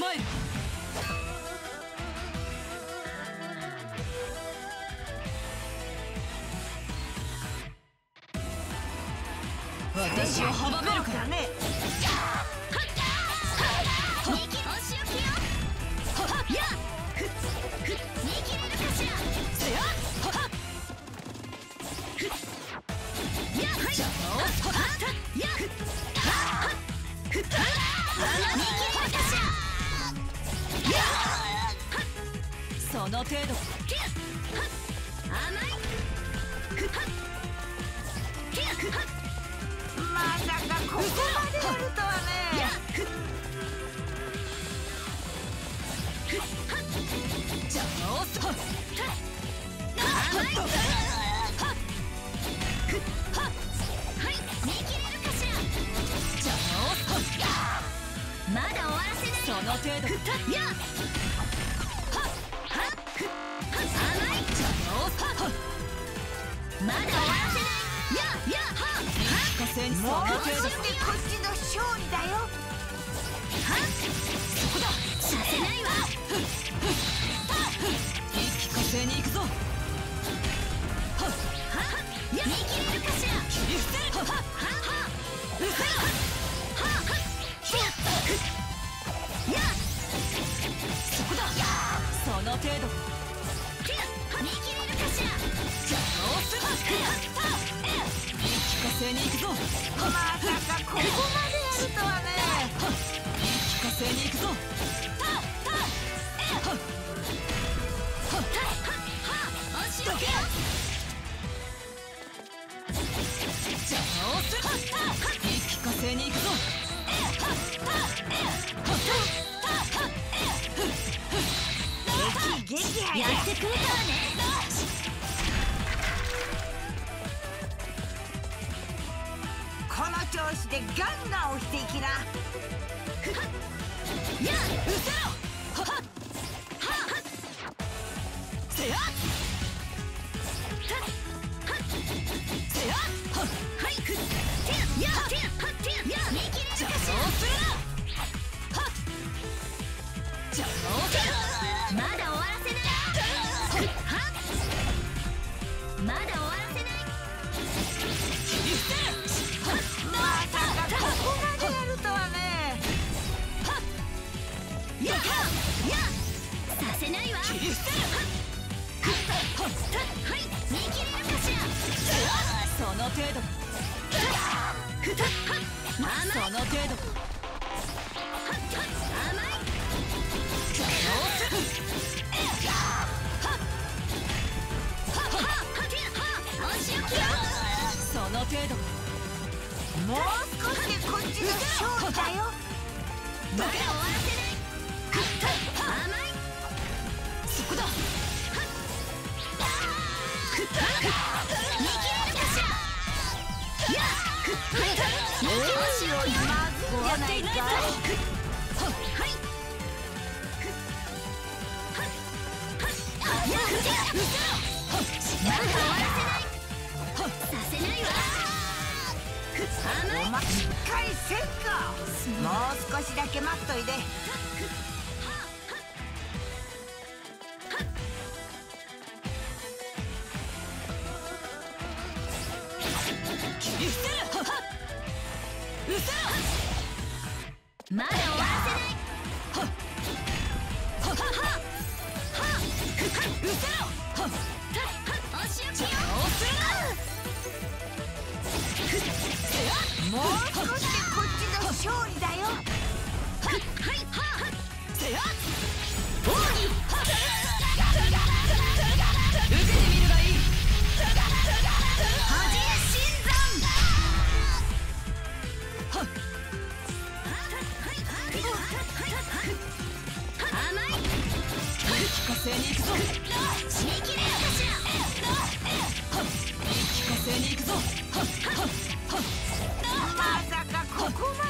Mike. その程度。まさかここまでやるとはね。だ終わらせないその程度。や甘もう程度こっちの勝利だよ。そこださせないわまさかここまでやるとはね一気火星に行くぞ。押し置けよ邪魔をする一気火星に行くぞ激激やでやってくれたわねの調子その程度。甘いその程度甘い邪魔をするお仕置きよその程度もう少しでこっちの勝利だよ。まだ終わらせない甘いもう少しだけ待っといで。まだ終わらせない。はははうせろはお仕置きよおするなもう少しでこっ。ちの勝利だよ火星に行くぞ。死にきれよかしら一気火星に行くぞまさかここまで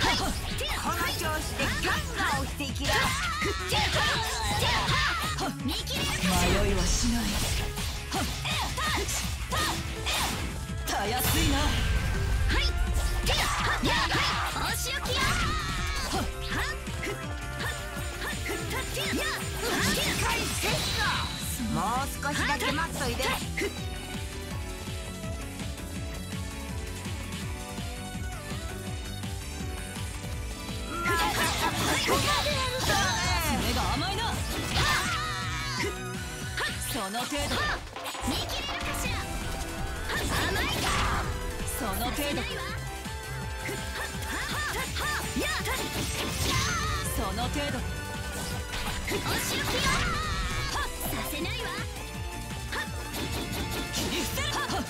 この調子でガンガン押していきな迷いはしないはったやすいなもう少しだけ待っといで。の程度。その程度。その程度切り捨てるはっ。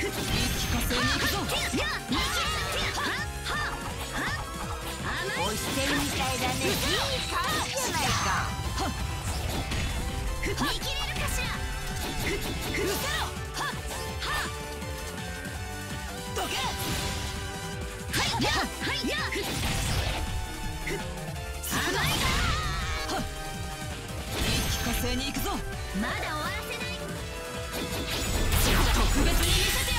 言い聞かせに行くぞ押してるみたいだねいい感じじゃないかまだ終わらせない特別に見せて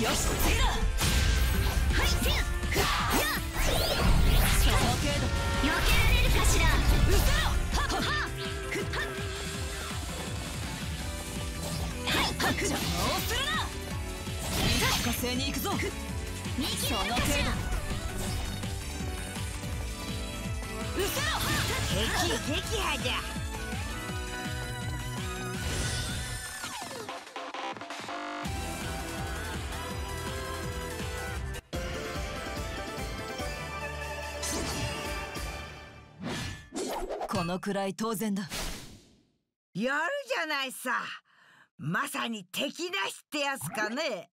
よし次だはいせやその程度避けられるかしらうせろはっはっ邪魔をするな言い聞かせに行くぞ見切その程度れるかしらうせろ敵撃破じゃこのくらい当然だ。やるじゃないさ。まさに敵なしってやつかね。